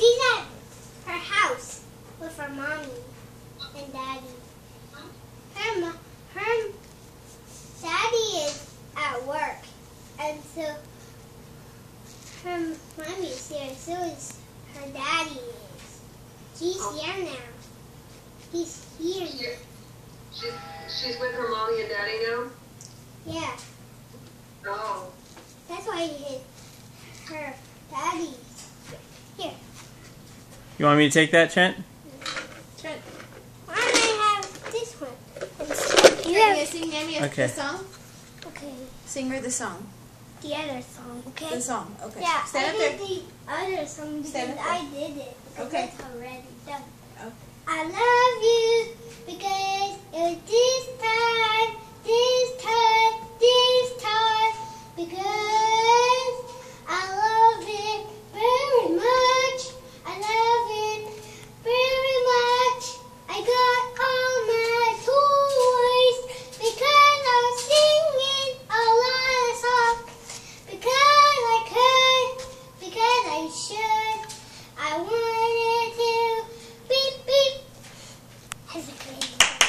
She's at her house with her mommy and daddy. Her, her daddy is at work, and so her mommy's here, so is her daddy is. She's here now. He's here. She's she's with her mommy and daddy now? Yeah. Oh. That's why he hit her daddy here. You want me to take that, Trent? Trent, Why don't I have this one? Trent, You can have you sing Nammie a- Okay. the song? okay. Sing her the song. The other song. Okay. The song. Okay. Yeah, Stand I up did there. the other song because I did it. Because Okay. should. I wanted to. Beep, beep. Hesitate.